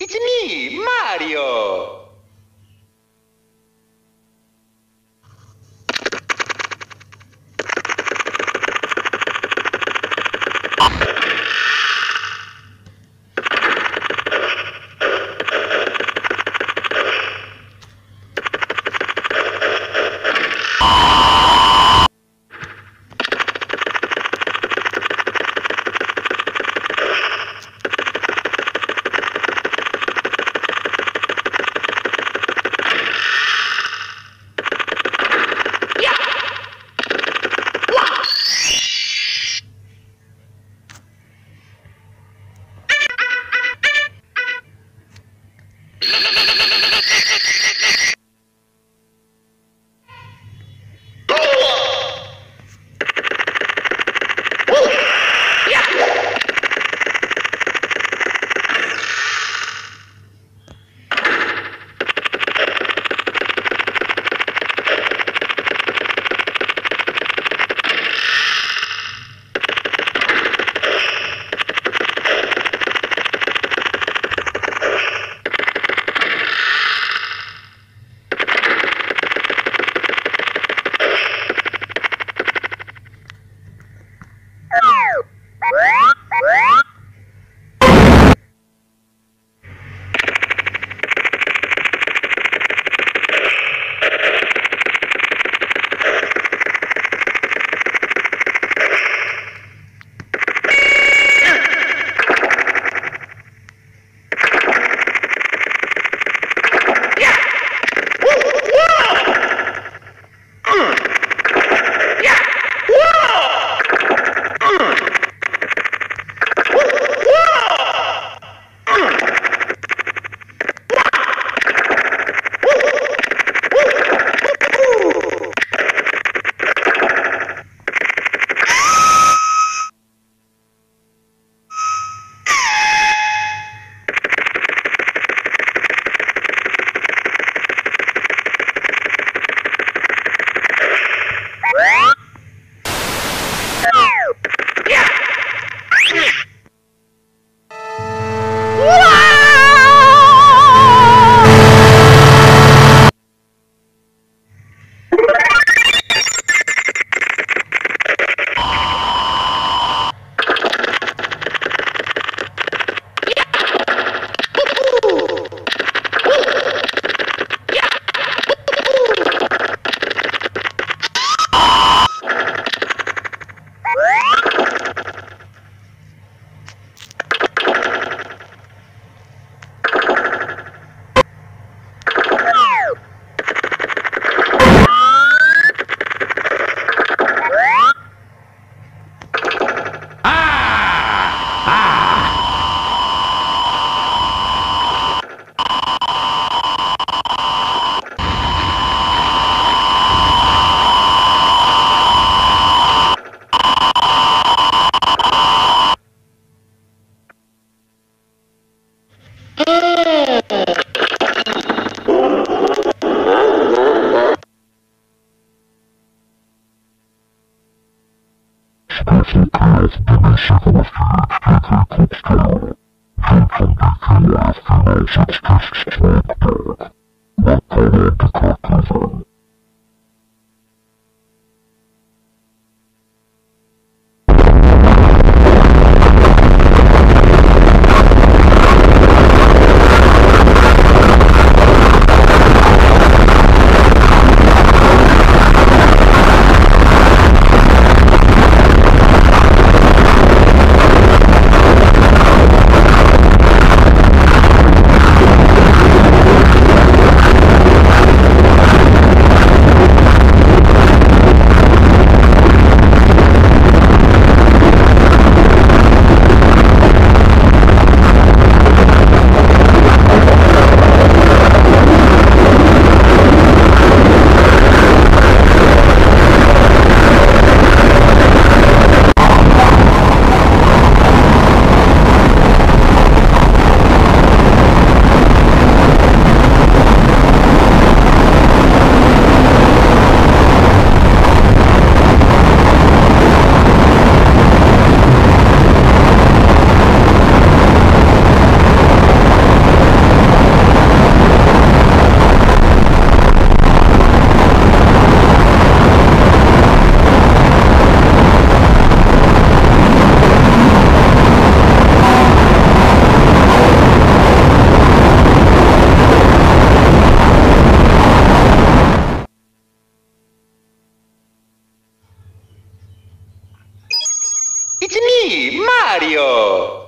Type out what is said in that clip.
It's me, Mario! She ties the mission of heat to the textile. She can be free as soon as it's distracted. But the me, Mario!